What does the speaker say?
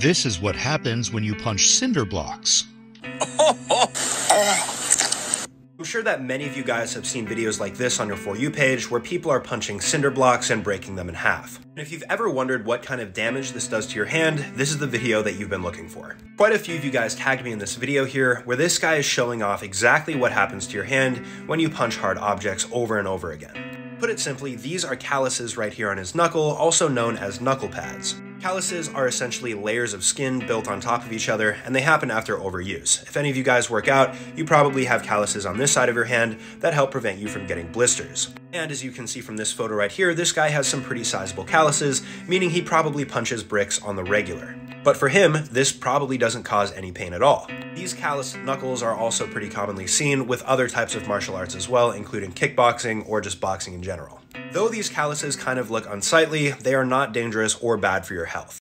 This is what happens when you punch cinder blocks. I'm sure that many of you guys have seen videos like this on your For You page where people are punching cinder blocks and breaking them in half. And if you've ever wondered what kind of damage this does to your hand, this is the video that you've been looking for. Quite a few of you guys tagged me in this video here where this guy is showing off exactly what happens to your hand when you punch hard objects over and over again. Put it simply, these are calluses right here on his knuckle, also known as knuckle pads. Calluses are essentially layers of skin built on top of each other, and they happen after overuse. If any of you guys work out, you probably have calluses on this side of your hand that help prevent you from getting blisters. And as you can see from this photo right here, this guy has some pretty sizable calluses, meaning he probably punches bricks on the regular. But for him, this probably doesn't cause any pain at all. These calloused knuckles are also pretty commonly seen with other types of martial arts as well, including kickboxing or just boxing in general. Though these calluses kind of look unsightly, they are not dangerous or bad for your health.